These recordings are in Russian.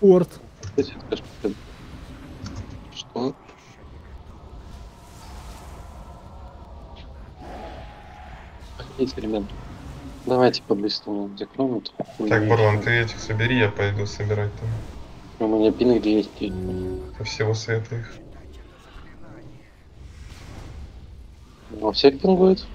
Порт. Что? Охренеть, ребят. Давайте по-быстрому эту хуйню. Так, Борлан, ты этих собери, я пойду собирать там. У меня пинг 200. Со всего света их. Во всех пингует?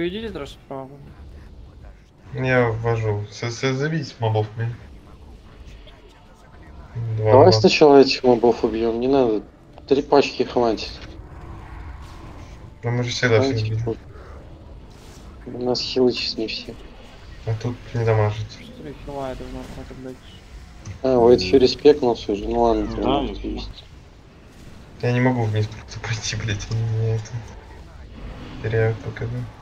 Видели раз справа? Я ввожу. С- с- Забить мобов мне. Два Давай моба. сначала этих мобов убьем, не надо. Три пачки хватит. Ну мы же всегда все убили. У нас хилы сейчас не все. А тут не дамажит. Четыре хила, это блядь. А, Фьюри спекнулся уже, ну ладно, Да, тогда ну, есть. Я не могу вниз просто пойти, блять, они меня это... Теряют пока, да.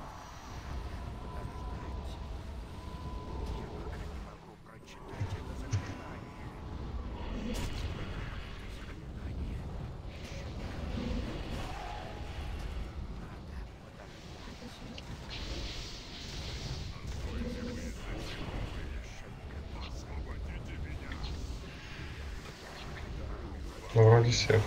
Ну, вроде всех.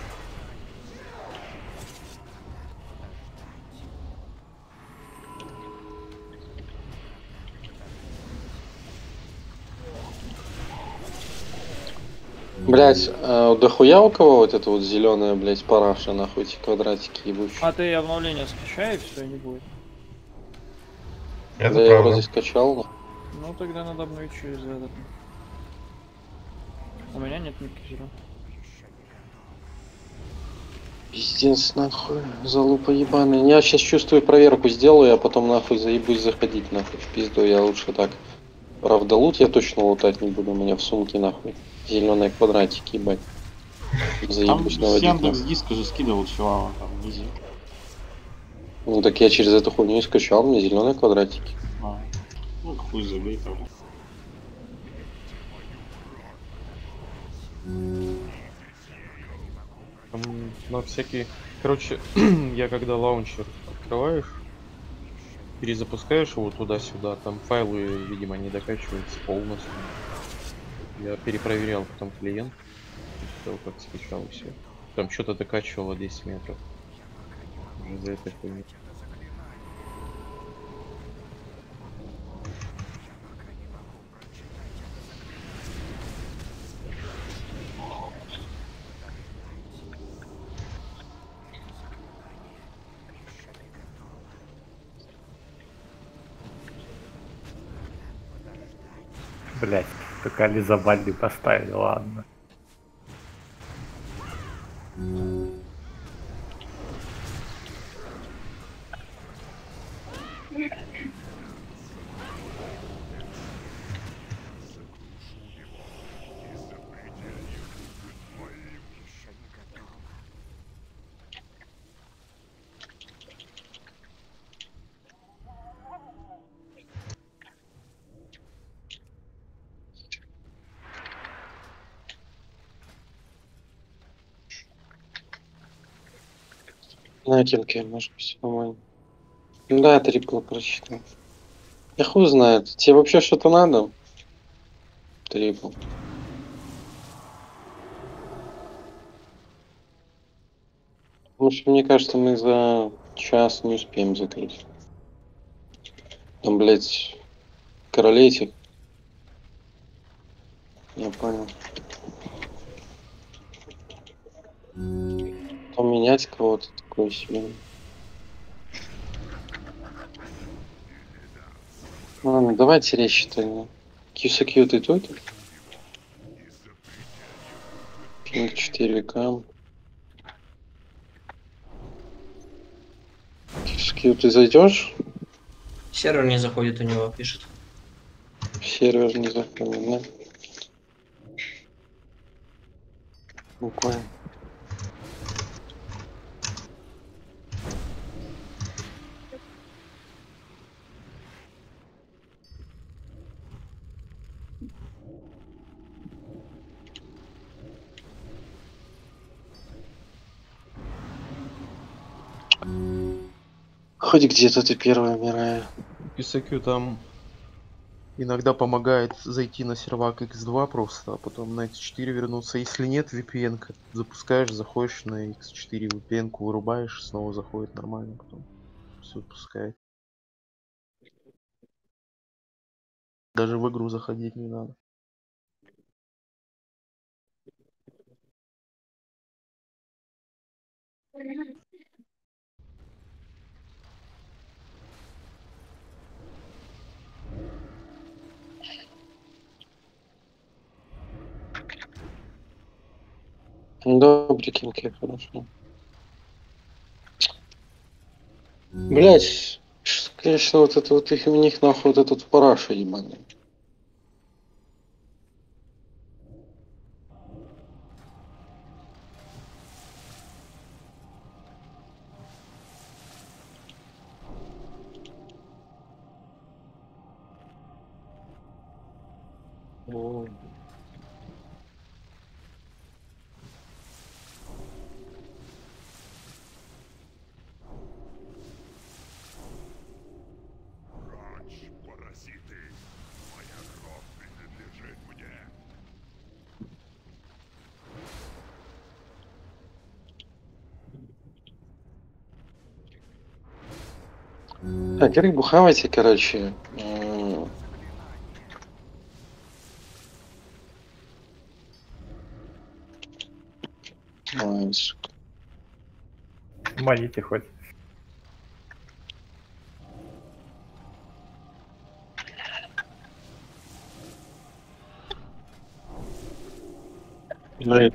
Блять, а дохуя у кого вот это вот зеленая, блять, параша, нахуй, эти квадратики ебучие? А ты обновление скачай, и все, не будет. Это да я вроде скачал, но... Ну тогда надо обновить через этот. У меня нет никаких зелёных. Пиздец, нахуй, залупа ебаная. Я сейчас чувствую проверку сделаю, а потом нахуй заебусь заходить нахуй в пизду. Я лучше так. Правда, лут я точно лутать не буду, у меня в сумке нахуй. Зеленые квадратики, ебать. Там Заебусь с наводить. Яндекс нахуй. диска же скидывал чувак там внизе. Ну так я через эту хуйню и скачал, мне зеленые квадратики. А. Ну, хуй забей там. Там на всякий... Короче, я когда лаунчер открываешь, перезапускаешь его туда-сюда, там файлы, видимо, не докачиваются полностью. Я перепроверял потом клиент, того, как скачал все. Там что-то докачивало 10 метров. Уже за это хуйню. Блять, только Лизабальди поставили, ладно. Кемке, может быть, по-моему. Да, трипл прочитал. Я хуй знает. Тебе вообще что-то надо? Трипл. Потому что мне кажется, мы за час не успеем закрыть. Там, блядь, королей этих. Я понял. Там менять кого-то такое себе. Ладно, давайте речь тогда. QSQ ты тут? Пинг 4К. QSQ ты зайдешь? Сервер не заходит у него, пишет. Сервер не заходит, да? Ну, Хоть где-то ты первый умираю. Писакю там иногда помогает зайти на сервак X2 просто, а потом на X4 вернуться. Если нет VPN, -ка, запускаешь, заходишь на X4 VPN, вырубаешь, снова заходит нормально, потом все пускает. Даже в игру заходить не надо. Добренький, хорошо. Блять, конечно, вот это вот их у них нахуй вот этот параша ебаный. Так, рыбу хавайте, короче. М. Ой, сука. Молите хоть. Дай.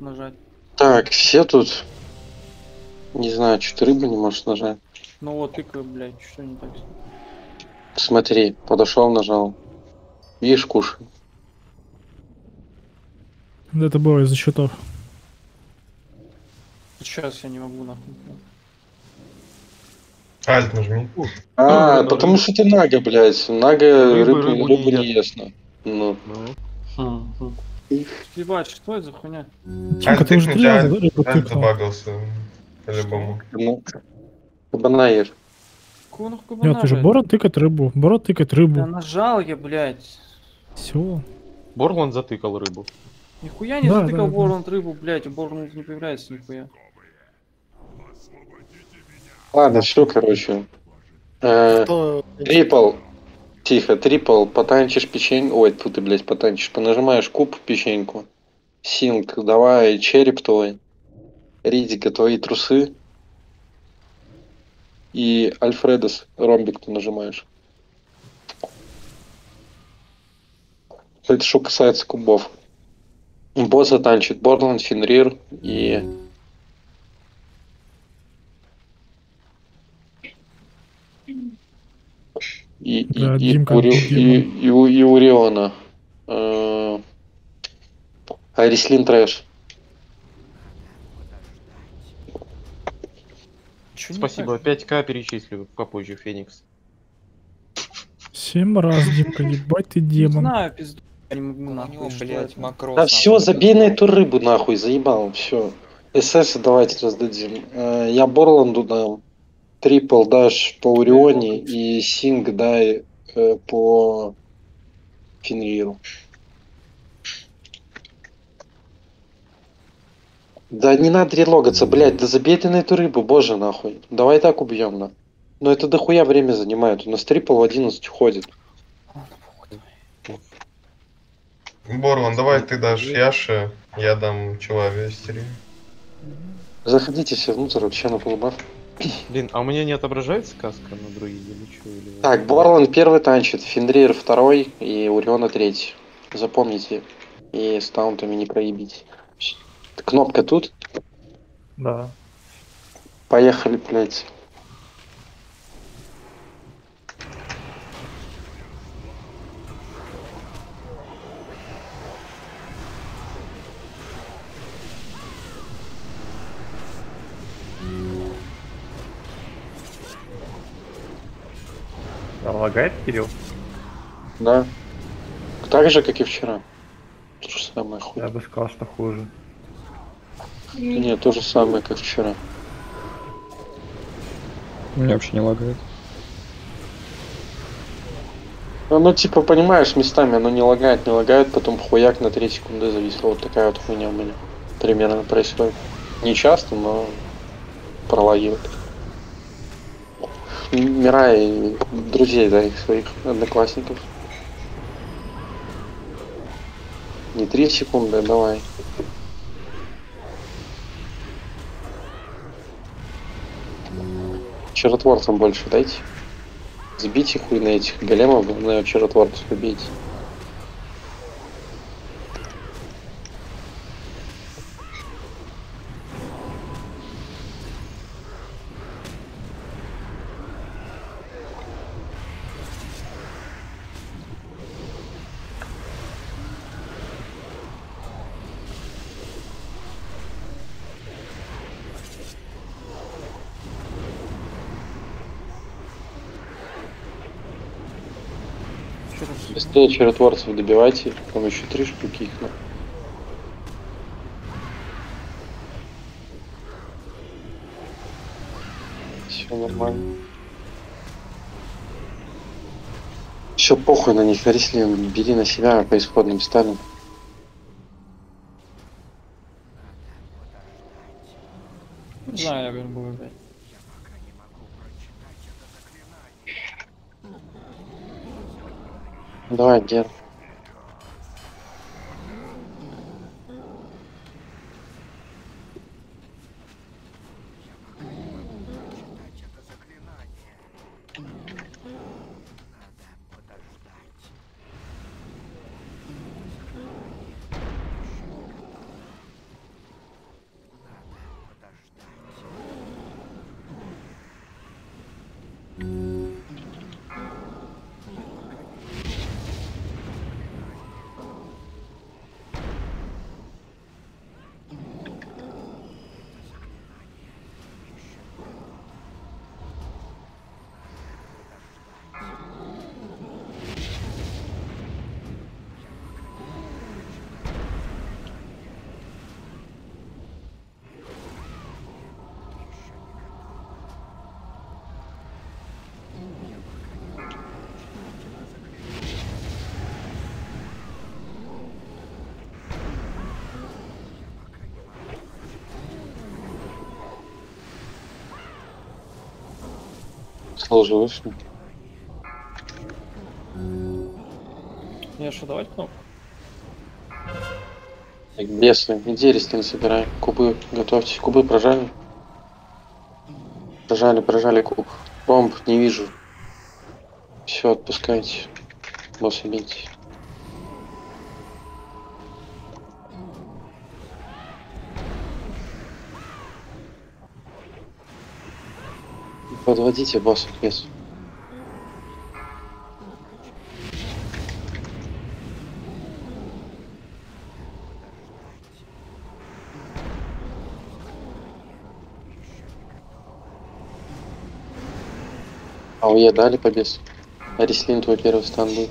Нахуй нажать? Так, все тут. Не знаю, что ты рыбу не можешь нажать. Ну вот, тыкаю, блядь, что не так? Смотри, подошел, нажал. Видишь, кушай. Это было из-за счетов. Сейчас я не могу нахуй. Альт нажми. А, Ну, потому что ты нага, блядь. Нага рыбу, рыбу рыбу, не ест. Ну. Ну, Ебать, что это за хуйня? Тимка, ты уже три раза да, тыкнул? забагался. По-любому. Ну. Кабана ешь. Какого нахуй Нет, ты же? Борон тыкает рыбу. Борон тыкает Да рыбу. нажал я, блядь. Все. Борланд затыкал рыбу. Нихуя не Да, затыкал да, да. Борланд рыбу, блядь, у Борланд не появляется нихуя. Ладно, все, короче. Э, Трипл. Тихо, трипл, потанчишь печень. Ой, тут ты, блядь, потанчишь. Понажимаешь куб печеньку. Синк, давай, череп твой. Ридика, твои трусы. И Альфредос, ромбик ты нажимаешь. Это что касается кубов. Босса танчит Борланд, Фенрир и... И, и, Да, и, Димка, Ури- Дима. и, и, и Уриона. Э, Арислин Трэш. Чё не Спасибо, так? 5к перечислю попозже, Феникс. Семь раз, Димка, ебать ты Не демон. знаю, пизду. Я не могу нахуй. что блять, это? макро. Да все, забей на эту рыбу нахуй, заебал, все. СС давайте раздадим. Э, Я Борланду дам. Трипл дашь по Урионе и Синг дай э, по Фенриру. Да не надо релогаться, блядь, да забей ты на эту рыбу, боже нахуй. Давай так убьем, на. Но это дохуя время занимает. У нас трипл в 11 уходит. Борлан, давай ты дашь Яше, я дам человестере. Заходите все внутрь, вообще на полубаф. Блин, а у меня не отображается каска на друиде или что? Или... Так, Борланд первый танчит, Фенрир второй и Уриона третий. Запомните. И с таунтами не проебите. Щ- Кнопка тут. Да. Поехали, блядь. Там лагает Кирилл? Да. Так же, как и вчера. То же самое хуй. Я бы сказал, что хуже. Нет, то же самое, как вчера. У меня вообще не лагает. Ну, ну, типа, понимаешь, местами оно не лагает, не лагает, потом хуяк на 3 секунды зависло. Вот такая вот хуйня у меня примерно происходит. Не часто, но пролагивает. Мира и друзей, да, их своих одноклассников. Не 3 секунды, давай. Чаротворцам больше дайте. Сбейте хуй на этих големов, на чаротворцев убейте. Там? Быстрее чаротворцев добивайте, там еще три штуки их. на. Все нормально. Все похуй на них, если бери на себя по исходным сталям. Не знаю, я вербую, блядь. Давай, Гер. Сложилось. Я что, давать кнопку? Так, бесы, иди рестин собирай. Кубы готовьтесь. Кубы прожали. Прожали, прожали куб. Ромб, не вижу. Все, отпускайте. Босса бейте. Подводите босса к лесу. АУЕ дали по бесу? Арислин твой первый стан будет.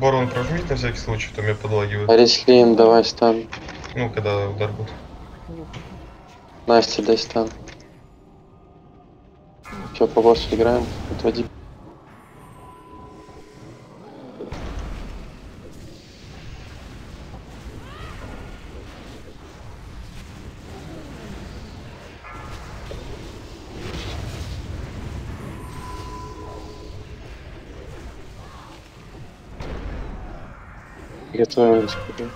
Борон прожмите на всякий случай, то меня подлагивает. Арислин, давай стан. Ну, когда удар будет. Настя, дай стан. Все, по боссу играем. Отводи. Готовим кубы.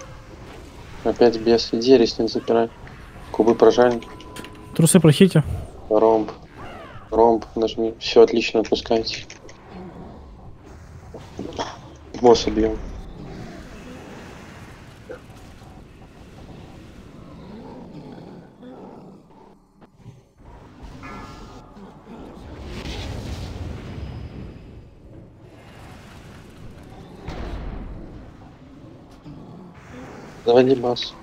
Опять без. Иди, ресниц запирай. Кубы прожали. Трусы прохите. Ромб. Ромб. нажми. Все отлично, отпускайте. Босса бьем. Заводи бас.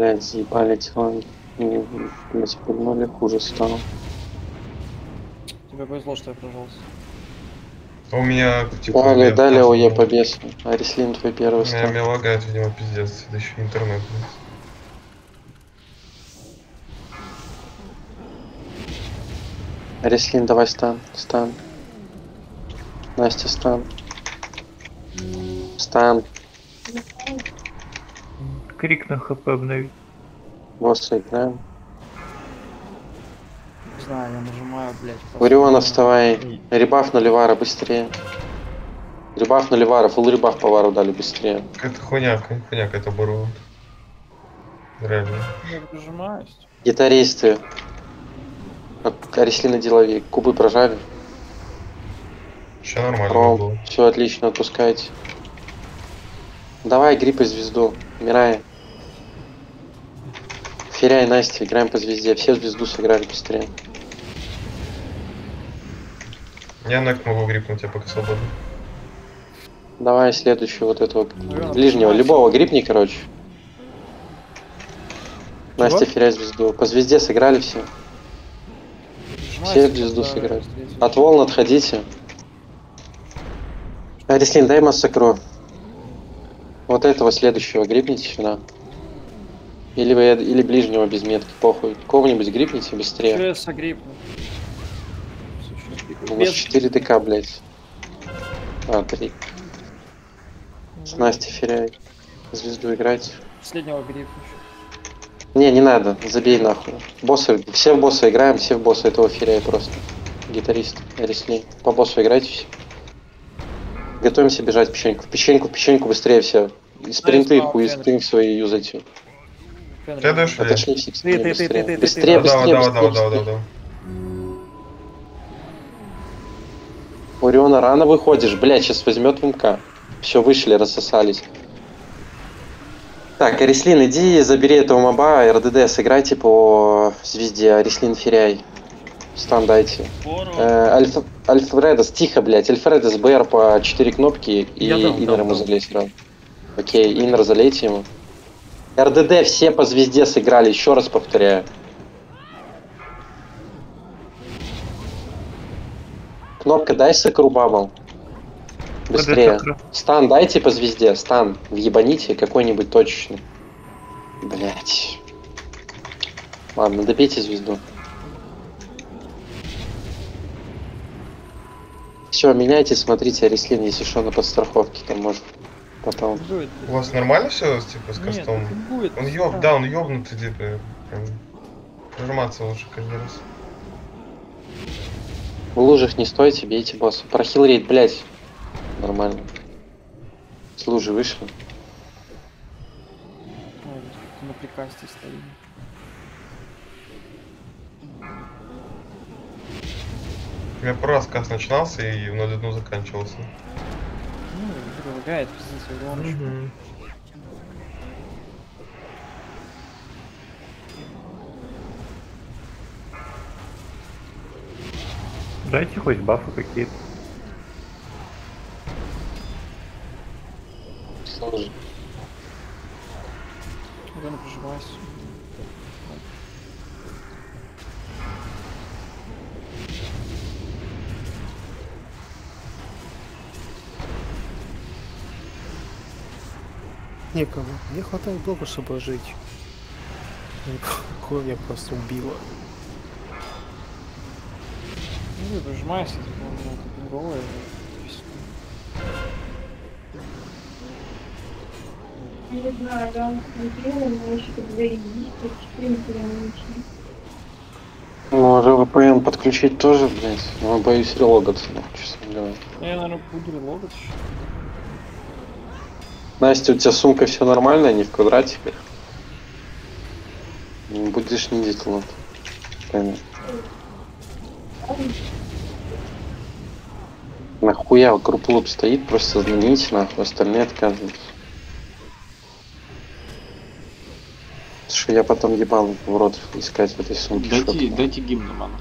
Блять, заебали тела. Мне, блять, пульнули, хуже стало. Тебе повезло, что я прожался. А У меня, типа... Дали, я дали ОЕ по бесу. Арислин твой первый У меня, стал. меня лагает, видимо, пиздец. Это еще интернет. блядь. Арислин, давай стан, стан. Настя, стан. Стан. Крик на хп обновить. Босса играем. Не знаю, я нажимаю, блядь. Вариона, вставай. Ребаф на Ливара быстрее. Ребаф на Ливара, фул ребаф по вару дали быстрее. Какая-то хуйня, хуйня какая-то бурова. Реально. Я прижимаюсь. Гитаристы. От Арислина деловик. Кубы прожали. Еще нормально Ром. было. Все отлично, отпускайте. Давай, грипп и звезду. Мирай. Феряй, Настя, играем по звезде. Все звезду сыграли быстрее. Я нек могу грипнуть, я пока свободен. Давай следующую вот. Вариона, Ближнего, любого грипни, короче. Настя, феряй звезду. По звезде сыграли все. Все звезду сыграли. От волн отходите. Арислин, дай массакру. Вот этого следующего грипните сюда. Или, вы, или ближнего без метки, похуй. Кого-нибудь грипните быстрее. я согрипну? У нас Без- 4 ДК, блядь. А, 3. С Настей феряй. Звезду играть. Последнего гриппа Не, не надо, забей нахуй. Боссы, все в босса играем, все в босса этого феряй просто. Гитарист, Арислин. По боссу играйте все. Готовимся бежать в печеньку. В печеньку, в печеньку быстрее все. И спринты, хуй, спринт свои юзайте. Следуешь? Отошли все быстрее. Быстрее, Да, быстрее, быстрее, да, да, быстрее. да. Ориона, рано выходишь, блядь, сейчас возьмет в МК. Все, вышли, рассосались. Так, Арислин, иди забери этого моба, РДД, сыграйте по звезде, Арислин Феряй. Стан дайте. Э, Альф... Альфредос, тихо, блядь, Альфредос БР по 4 кнопки и Я дал, Иннер дал, ему дал. залезь сразу. Окей, Иннер залейте ему. РДД все по звезде сыграли, еще раз повторяю. Кнопка дай сакру бабл. Быстрее. Стан дайте по звезде, стан. Въебаните какой-нибудь точечный. Блять. Ладно, добейте звезду. Все, меняйте, смотрите, Арислин, если что, на подстраховке, там может потом. У вас нормально все, типа, с Нет, и будет. Он ёб, да, он ёбнутый, типа, прям. Прожиматься лучше каждый раз. В лужах не стойте, бейте босса. Про хилрейт, блять. Нормально. С лужи вышли. Ой, на прикасте стоим. У меня пару раз каст начинался и на одну заканчивался. Ну, предлагает пиздец, он Мгм. Дайте хоть бафы какие-то. С лужи. Я не прижимаюсь. Некого. Мне хватает блока, чтобы жить. Кровь я просто убила. Ну, я прижимаюсь, типа, ну. Не знаю, да, смотрела, но еще как заебись, как четыре прям Ну, РВПН подключить тоже, блять. Но боюсь релогаться, честно говоря. Я, наверное, буду релогать еще. Настя, у тебя сумка все нормально, не в квадратиках? М, Будешь не лот. Понятно. Нахуя групплоп стоит, просто знамените, нахуй, остальные отказываются. Что я потом ебал в рот искать в этой сумке. Дайте, дайте гимн ману.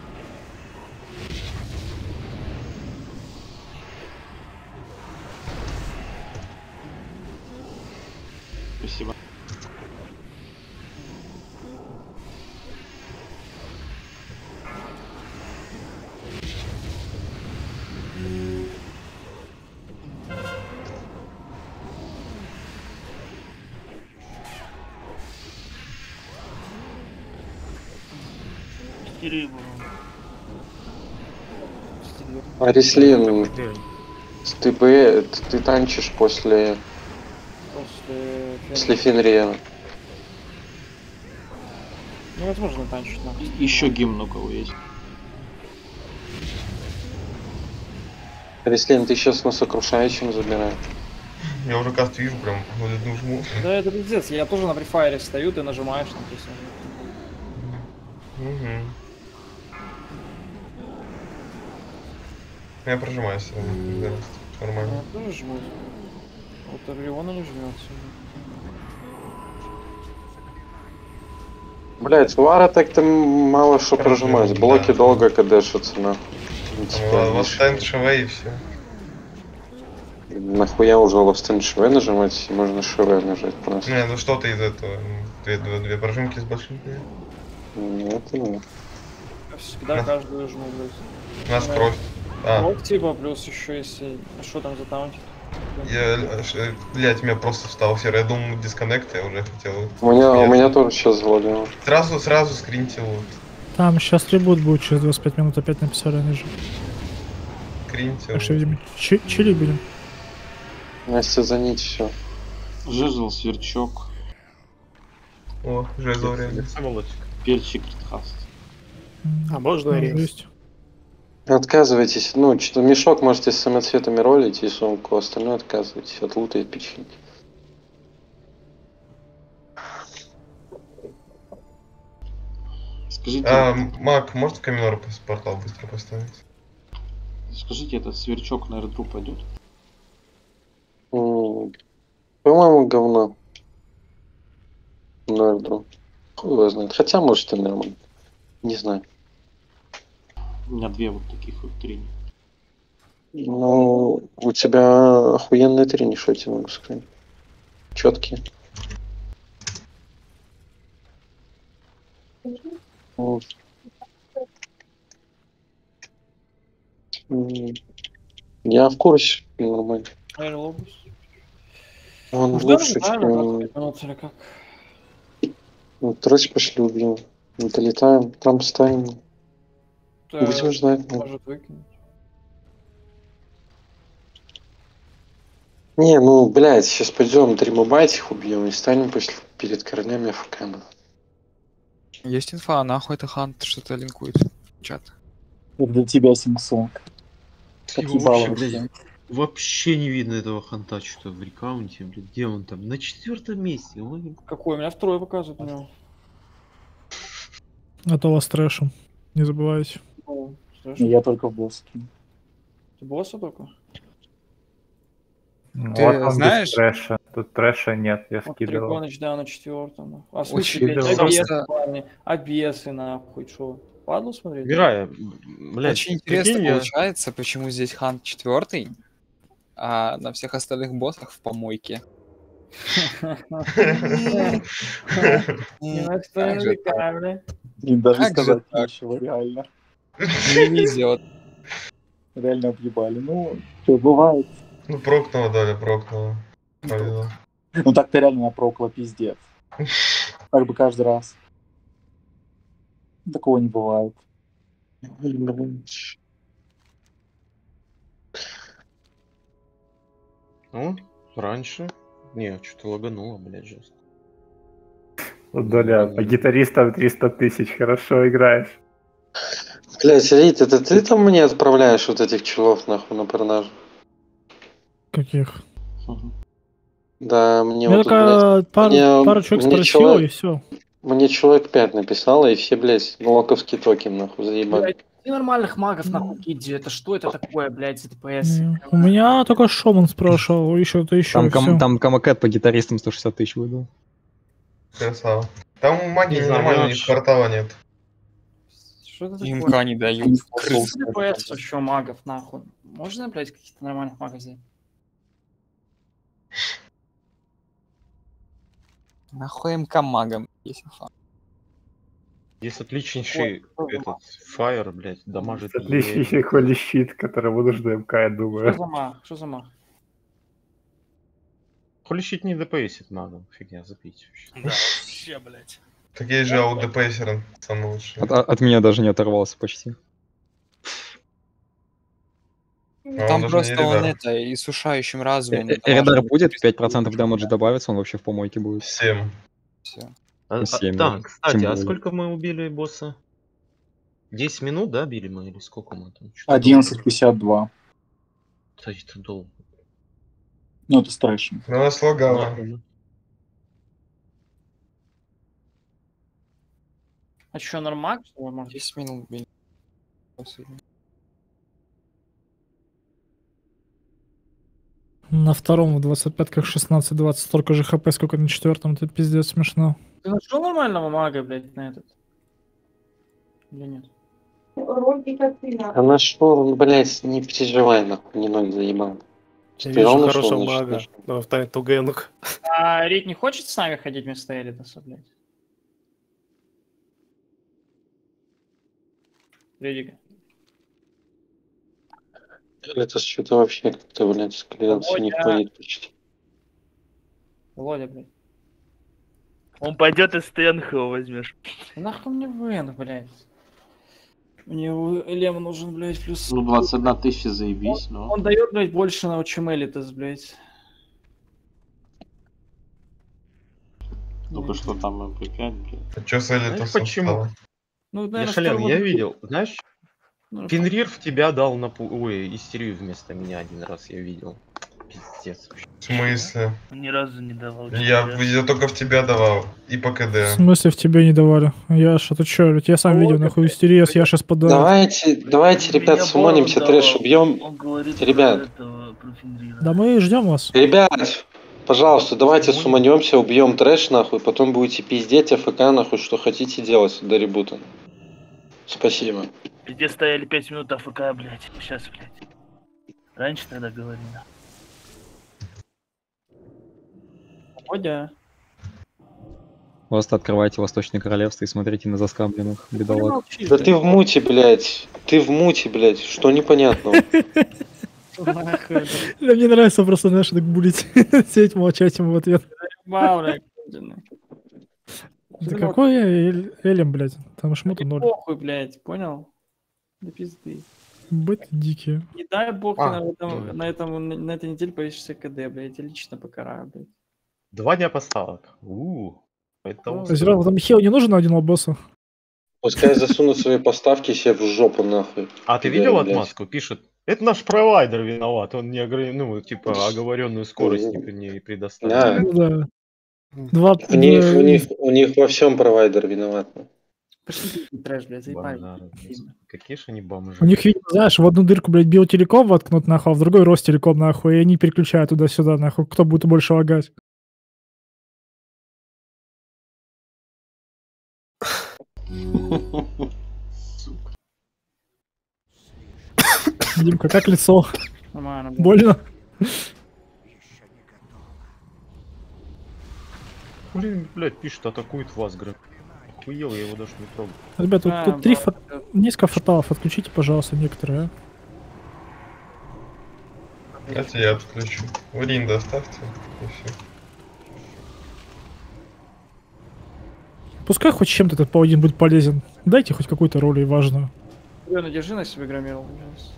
Арислин, ты бы ты танчишь после, После... после Фенриена. Невозможно танчить нахуй. Еще гимн у кого есть. Арислин, ты сейчас на сокрушающем забираешь. Я уже каст вижу, прям вот одну жму. Да это пиздец, я тоже на префайре стою, ты нажимаешь написано. Угу. Я прожимаюсь всё равно, да, Нормально. Я тоже жму. Вот Ориона не жмется. Блять, Вара так-то мало что прожимать. Блоки Да. долго кадешатся, нахуй. Ну, Там типа, Ла- видишь, Ластайн ШВ и все. Нахуя уже Ловстен ШВ нажимать, и можно ШВ нажать просто. Не, ну что-то из этого. м, Две, две, две прожимки с большими. Нет, нет. Я всегда Да. каждую жму, блядь. У нас кровь. А, Вот типа, плюс еще если... Что там за таунтик? я, э, блядь, у меня просто встал серый. Я думал, дисконнект, я уже хотел. У меня, у меня тоже сейчас залагало. Сразу, сразу скринтил, вот, Там сейчас ребут будет через 25 минут, опять написали они же. скринтил. Так что, видимо, чи- чили будем. Настя за нить все. Жезл, сверчок, О, жезл реально. Перчик, редхаст. А можно рейс? Отказывайтесь. Ну, что мешок можете с самоцветами ролить и сумку, остальное отказывайтесь от лута и печеньки. Скажите, А, Мак, может каминор портал быстро поставить? скажите, этот сверчок на эрдру пойдет? По-моему, говно. Нордру. Хуй его знает. Хотя, может, и нормально. Не знаю. У меня две вот таких вот три. Ну, у тебя охуенные трени, что я тебе могу сказать. Четкие. Вот. Я в курсе, нормально. Он Ждем, лучше, чем... 20 минут или как? Ну, Трось пошли убьем. Ну, Долетаем, там ставим. Э, Будем ждать. ну. Может выкинуть. Не, ну, блядь, сейчас пойдем дримобайт их убьем и станем после, перед корнями АФК. Есть инфа, нахуй это хант что-то линкует. Чат. Для тебя Самсунг. Его вообще, блядь, вообще не видно этого ханта что-то в рекаунте, блядь. Где он там? На четвертом месте. Он... Какой? У меня второй показывает. Это у вас трэшем. Не забывайте. Слышь, Я только в боссе. Ты босса только? Ты вот он без знаешь- трэша. Тут трэша нет, я Вот скидывал. Триконыч, да, на четвертом. А смысле, блядь, обесы, нахуй, что? Падлу смотреть? Мирая, блядь, Очень интересно прикинь, я- получается, почему здесь хант четвертый, а на всех остальных боссах в помойке. Не что даже сказать так? нечего, реально. Не везет. Реально объебали. Ну, что, бывает. Ну, прокнуло, Доля, прокнуло. Повезло. Ну так-то реально напрокло пиздец. Как бы каждый раз. Такого не бывает. Ну, раньше. Не, что-то лагануло, блядь, жестко. Вот, Доля, по гитаристам 300 тысяч, хорошо играешь. Блять, Рит, это ты там мне отправляешь вот этих челов нахуй на продажу? Каких? Да, мне Я вот тут, блядь, только пару, мне- пару человек мне спросил, человек- и все. Мне человек 5 написало, и все, блядь, локовский токен, нахуй, заебали. Блядь, и нормальных магов нахуй гильдии. Это что это такое, блядь, ДПС? М, У меня только Шоман спрашивал, еще то еще. Там, ком, там Камакет по гитаристам 160 тысяч выдал. Красава. Там магии Не ненормальной, ни знаю, квартала нет. Что это такое? Не дают. Что ДПС еще магов нахуй? Можно, блядь, каких-то нормальных магов взять? Нахуй МК магом, если факт. Есть отличнейший этот фаер, блядь, дамажит. Отличнейший холи щит, который буду ждать МК, я Что думаю. за маг? Что за маг? Холи щит не ДПСит магом, фигня, запить вообще. Да, вообще, блядь. Так есть же аудпейсер самый лучший. От, от меня даже не оторвался почти. А он Там даже просто он это, иссушающим разумом. Э, Эридар будет 5% дэмэджа добавится, он вообще в помойке будет. 7. Все. А- а- да. кстати, а сколько мы убили босса? 10 минут, да, били мы, или сколько мы там? Чё-то 11.52. Кстати, это долго. Ну, это страшно. Ну, нас лагало. А что, ли, может? 10 минут били. На втором в 25-ках 16-20 столько же хп, сколько на четвертом, это пиздец смешно. Ты нашел нормального мага, блядь, на этот? Или нет? Ты А нашел, он, блядь, не переживай, нахуй, не ноги заебал. Шпион вижу хорошего мага. нашел. Но в Тугенук. А Рид не хочет с нами ходить вместо Эридоса, блядь? Ридика. Это что-то вообще как-то, блядь, склеился, Володя. никто не точит. Володя, блядь. Он пойдет и Стэнха его возьмешь. Нахуй мне Вен, блядь. Мне Лем нужен, блядь, плюс... Ну, 21 тысяча заебись, но... Он дает, блядь, больше, на чем Элитас, блядь. Только что там МП5, блядь. А чё с Знаешь, Элитосом почему? стало? Ну, Я наверное, шален, второго я видел, знаешь, Ну, Фенрир в тебя дал на пу... Ой, истерию вместо меня один раз я видел. Пиздец. В смысле? Ни разу не давал. Я, тебе. я только в тебя давал. И по В КД. смысле в тебе не давали? Яша, ты чё, я сам видел, нахуй истерия с Яшей спадает. Давайте, давайте, ребят, сумонимся, трэш убьем. Он говорит Ребят. этого. Да мы ждем вас. Ребят, пожалуйста, давайте суманемся, убьем трэш, нахуй, потом будете пиздеть АФК, нахуй, что хотите делать до ребута. Спасибо. Где стояли 5 минут АФК, блядь. Сейчас, блядь. Раньше тогда говорили. Володя. Просто открывайте Восточное Королевство и смотрите на заскамленных бедолаг. Да ты в муте, блядь. Ты в муте, блядь. Что непонятного? Нахуй, Да, мне нравится просто, знаешь, так булить, сидеть, молчать ему в ответ. Да какой я Элем, блядь? Там шмота ноль. Похуй, блядь, понял? Да пизды. Быт дикие. Не дай бог ты А, на, этом, на, этом, на, на этой неделе повесишься КД, блядь, я тебя лично покараю, блядь. Два дня поставок. У, это устро. Зерон, там хил не нужен на один босса? Пускай засунут свои поставки себе в жопу, нахуй. А ты видел отмазку? Пишет, это наш провайдер виноват, он не ограни... ну, типа, оговоренную скорость не, не предоставил. Да. Ну да. Два... У них, у них, у них во всем провайдер виноват. Трэш, блядь, заебали. Какие же они бомжи. У них, видимо, знаешь, в одну дырку, блядь, биотелеком воткнут, нахуй, а в другой Ростелеком, нахуй, и они переключают туда-сюда, нахуй, кто будет больше лагать. Димка, как лицо? Нормально. Больно? Блин, блядь, пишет, атакует вас, говорит. Охуел, я его даже не трогал. Ребят, тут, А, тут три да, фа- несколько фаталов, отключите, пожалуйста, некоторые, а. Давайте я отключу. Урин доставьте. И все. Пускай хоть чем-то этот паладин будет полезен. Дайте хоть какую-то роль и важную. Лёна, держи на себе громил, блядь.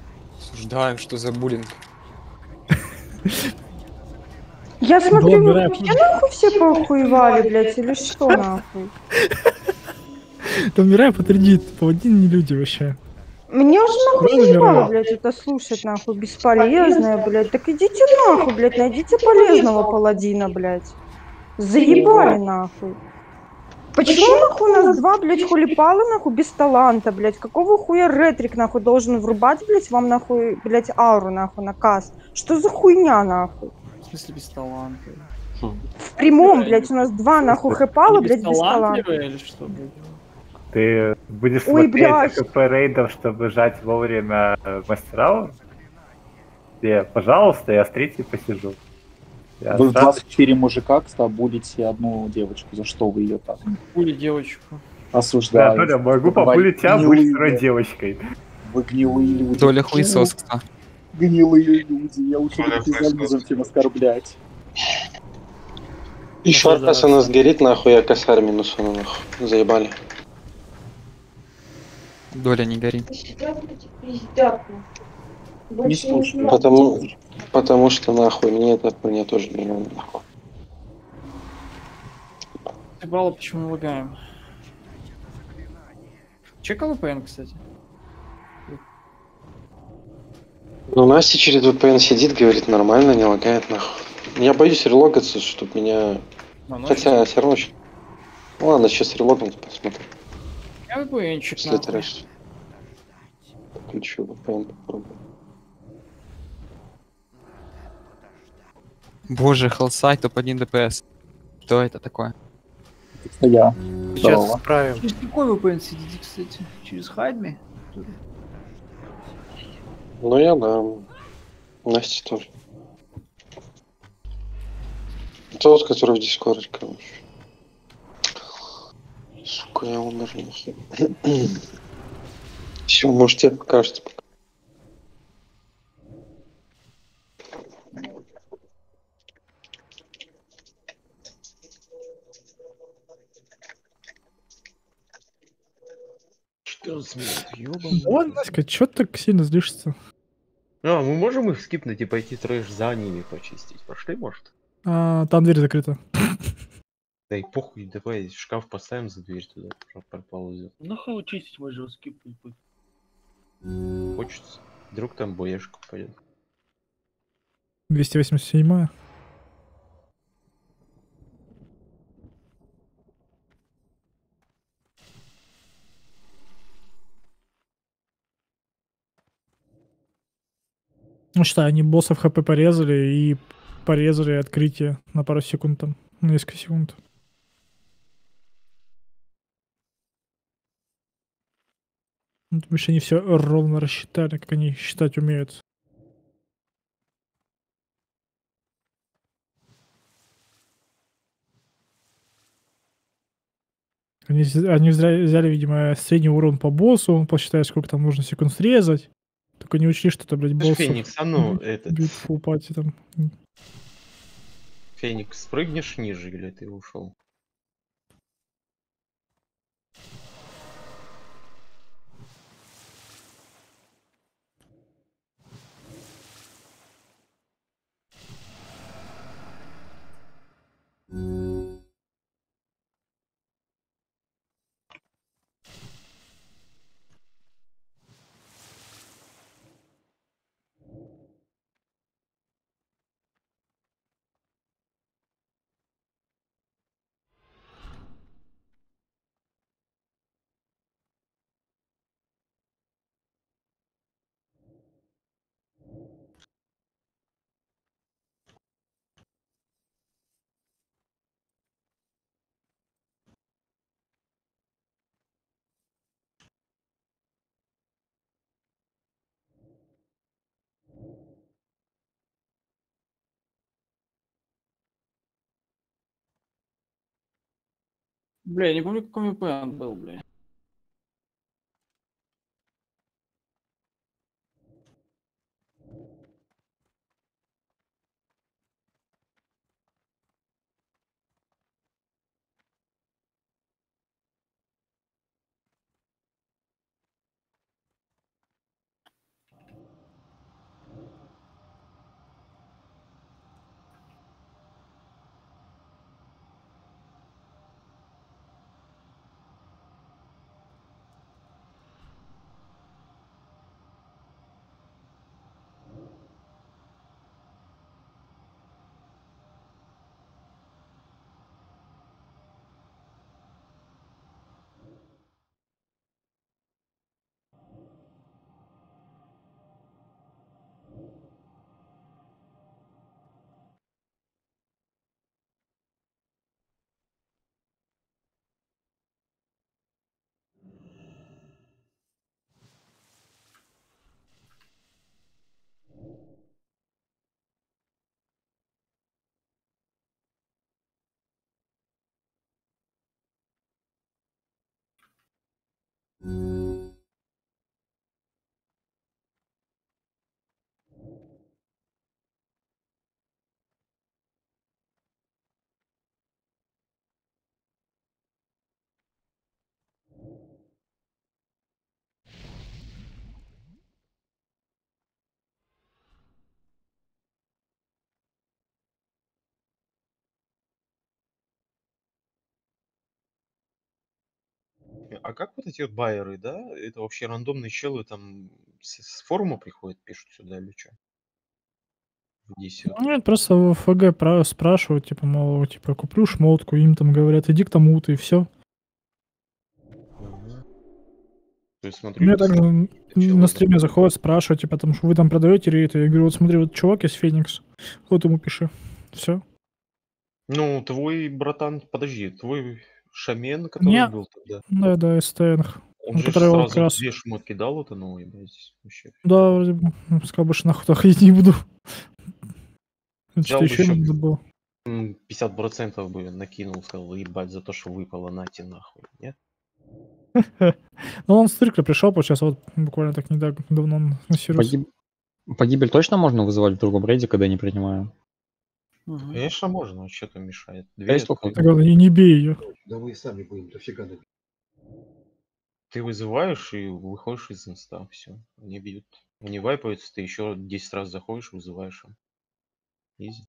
Осуждаем, что за буллинг. Я смотрю, Добрый вы рэп. меня нахуй все поухуевали, блядь, или что нахуй? Там Мирай подтвердит, паладин не люди вообще. Мне уже нахуй заебало, Мирай? блядь, это слушать, нахуй, бесполезное, блядь. Так идите нахуй, блядь, найдите полезного паладина, блядь. Заебали, нахуй. Почему нахуй у нас два, блядь, хулипала нахуй без таланта, блядь? Какого хуя ретрик нахуй должен врубать, блядь, вам нахуй, блядь, ауру нахуй на каст? Что за хуйня нахуй? В смысле без таланта? В прямом, блядь, у нас два нахуй хэпала, блядь, без таланта. или что, блядь? Ты будешь Ой, смотреть. ХП рейдов, чтобы жать вовремя э, мастера? Я, пожалуйста, я с третьей посижу. Я Вы в сразу- 24 мужика, кстати, будете одну девочку. За что вы ее так Пули девочку. Да, осуждаете? Толя, могу Вы побулить тебя, гнилые, будь второй девочкой. Вы гнилые люди. Доля хуесоска. Гнилые люди. Я лучше буду пизанизм, чем оскорблять. Еще Аркаса нас горит, нахуй, я косарь минусану, нахуй. Заебали. Доля не гори. Что эти пиздят, нахуй? Не слушай. знаю. Потому, потому что нахуй мне эта хуйня тоже не надо, нахуй. Ты балла почему лагаем? Чекал VPN, кстати? Ну, Настя через VPN сидит, говорит, нормально, не лагает, нахуй. Я боюсь релогаться, чтоб меня... Ну, Хотя, все равно... Ну, ладно, сейчас релогнуть посмотрим. Я VPN-чик Если. Включу VPN, попробую. Боже, Хелсай, топ-1 ДПС. Что это такое? Это я. Сейчас Здорово. справим. Через какой VPN сидите, кстати? Через Хайдми? Ну, я да. Настя тоже. Тот, который в Дискорде, короче. Сука, я умер нахуй. Все, может тебе покажется. Ладно, Наська, чё ты так сильно злишься? А, мы можем их скипнуть и пойти трэш за ними почистить? Пошли, может? А, там дверь закрыта. Да и похуй, давай шкаф поставим за дверь туда, про- проползет. Нахуй его чистить, его скипнуть будет. Хочется. Вдруг там боешка пойдет. 287 Ну, считай, они боссов хп порезали и порезали открытие на пару секунд там, на несколько секунд. Ну, то бишь они все ровно рассчитали, как они считать умеют. Они, они взяли, видимо, средний урон по боссу, посчитали, сколько там нужно секунд срезать. Только не учли, что это, блядь, босс. Феникс, а ну, этот... Фул пати там. Феникс, спрыгнешь ниже или ты ушел? Бля, я не помню, какой VPN был, бля. А как вот эти вот байеры, да? Это вообще рандомные челы там с, с форума приходят, пишут сюда или что? Здесь вот. Нет, просто в ФГ спрашивают, типа, мол, типа, куплю шмотку, им там говорят, иди к тому-то, и все. То есть смотрю, Мне это также н- челы, на стриме заходят, спрашивают, типа, потому что вы там продаете рейты. Я говорю, вот смотри, вот чувак из Феникс, вот ему пиши. Все. Ну, твой братан, подожди, твой шамен, который Не. был тогда, Да, да, СТН. он Ну, же вот как сразу раз- две шмотки дал, это новые, блядь, вообще. Да, вроде бы. Ну, Сказал бы, что нахуй так ходить не буду. Бы еще ещё надо было. м, 50% бы накинул, сказал, ебать, за то, что выпало, нате нахуй, нет? Ну, он с циркля пришел, сейчас вот буквально так не так давно он. Погиб- Погибель точно можно вызывать в другом рейде, когда я не принимаю? Конечно, можно, что там мешает. Да Дверь есть только- открыта. Так, ладно, не, не бей ее. Да мы и сами будем дофига набить. Ты вызываешь и выходишь из инста, все. Они бьют. Они вайпаются, ты еще 10 раз заходишь, вызываешь им. Изи.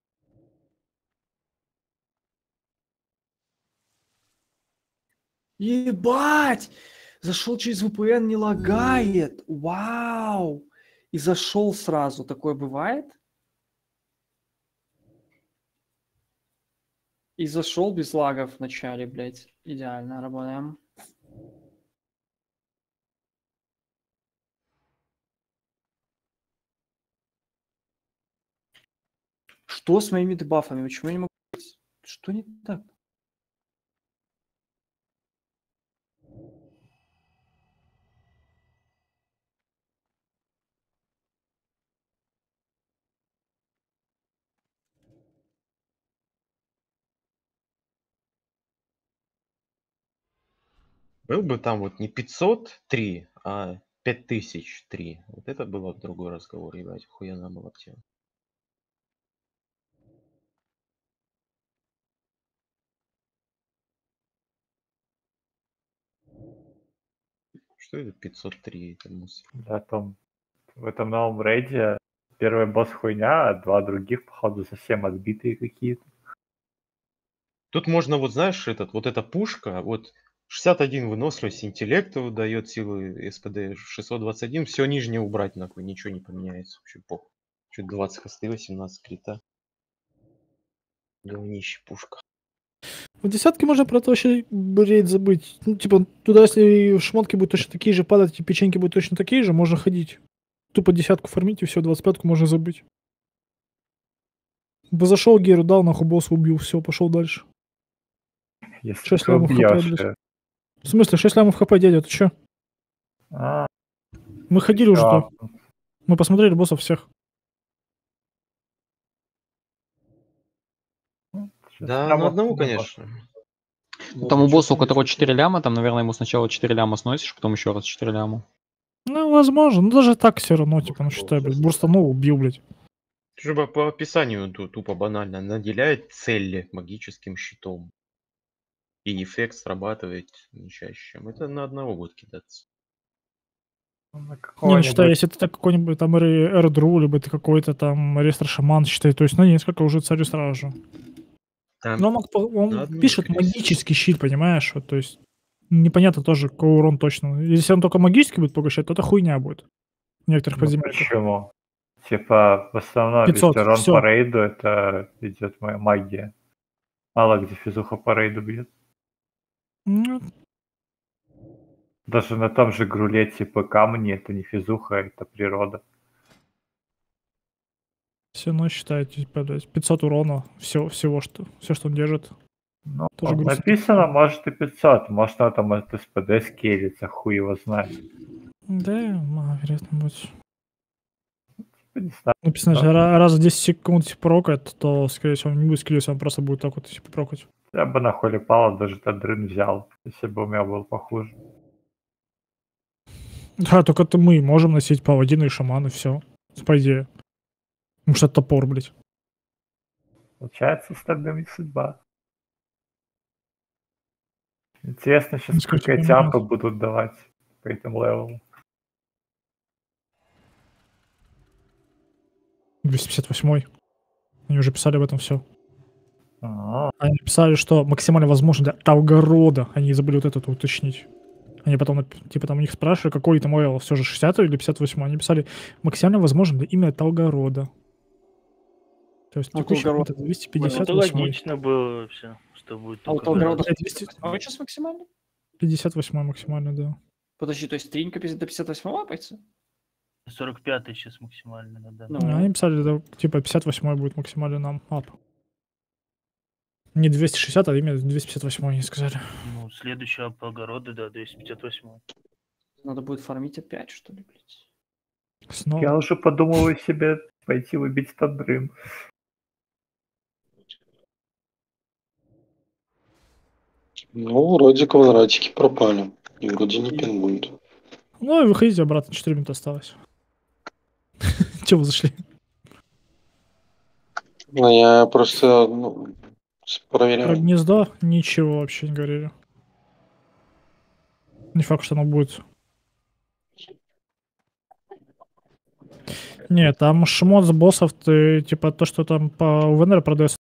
Ебать! Зашел через VPN, не лагает. Вау! И зашел сразу. Такое бывает? И зашел без лагов в начале, блядь. Идеально, работаем. Что с моими дебафами? Почему я не могу... Что не так? Был бы там вот не 503, а 5003. Вот это было другой разговор, ебать, хуяна была бы тема. Что это 503? Это мусор. Да, там в этом новом рейде первый босс хуйня, а два других, походу, совсем отбитые какие-то. Тут можно, вот знаешь, этот, вот эта пушка, вот 61 выносливость интеллекту дает силы СПД 621, все нижнее убрать нахуй, ничего не поменяется, вообще похуй. Чуть 20 хосты, 18 крита. Говнище пушка. В десятке можно про это вообще рейд забыть. Ну, типа, туда, если шмотки будут точно такие же падать, и печеньки будут точно такие же, можно ходить. Тупо десятку фармить, и все, 25-ку можно забыть. Бы зашел Геру, дал, нахуй босса убил, все, пошел дальше. Если Шесть ты лямов В смысле, 6 лямов хп, дядя, ты чё? А, Мы ходили уже да. там. Мы посмотрели боссов всех. Да, прямо ну одному, конечно. Ну, Тому боссу, у которого 4 ляма, там, наверное, ему сначала 4 ляма сносишь, потом еще раз 4 ляма. Ну, возможно, ну даже так все равно, типа, ну считай, блядь, бурстанул, убил, блядь. Же по- описанию ту- тупо банально наделяет цели магическим щитом. И эффект срабатывает не чаще, чем это на одного будет кидаться. Не, ну, считай, если ты так какой-нибудь там Эрдру, либо ты какой-то там рестор шаман, считай, то есть на несколько уже царю сразу же. Там Но он, мог по- он пишет всего. магический щит, понимаешь? Вот, то есть непонятно тоже, какой урон точно. Если он только магический будет поглощать, то это хуйня будет. В некоторых Ну, подземельях. почему? Типа, в основном 500, весь урон всё. по рейду это идет моя магия. Мало где физуха по рейду бьет. Ну, Даже на том же груле типа камни это не физуха, это природа. все типа, блядь, 500 урона, все, всего, что, все, что он держит. Ну, Тоже грустно. написано, может и 500, может она там от СПД скелится, хуй его знает. Да, мало вероятно будет. Не знаю. Написано, что ра- раз в 10 секунд типа, прокает, то, скорее всего, он не будет скиллиться, он просто будет так вот типа, прокать. Я бы нахуй липала, даже Тадрин взял, если бы у меня был похуже. Да, только это мы можем носить паладины и шаманы, все. По идее. Потому что это топор, блядь. Получается, с тогда судьба. Интересно сейчас, Сколько сколько эти апы будут давать по этим левелам. 258 Они уже писали об этом все. А, Они писали, что максимально возможно для Тавгорода. Они забыли вот это уточнить. Они потом, типа, там у них спрашивали, какой там левел, все же 60 или 58 Они писали максимально возможно для имя Талгорода. То есть текущий Талгород- это Ну, 258 это логично было вообще, что будет А у Талгорода когда- 200... А сейчас максимально? 58 максимально, да. Подожди, то есть тренька до 58 лапается? 45 сейчас максимально надо. Ну, Ну, Они писали, да, типа 58 будет максимально нам ап. Не 260, а именно 258 они сказали. Ну, следующего по огороду, да, 258. Надо будет фармить опять, что ли, блядь? Снова. Я уже подумываю себе пойти выбить Тандрым. Ну, вроде квадратики пропали. И вроде не пингуют. Ну и выходите обратно, 4 минуты осталось. Чего вы зашли? Ну, я просто ну, с- Про гнездо ничего вообще не говорили. Не факт, что оно будет. Не, там шмот с боссов, ты, типа, то, что там по Венер продается,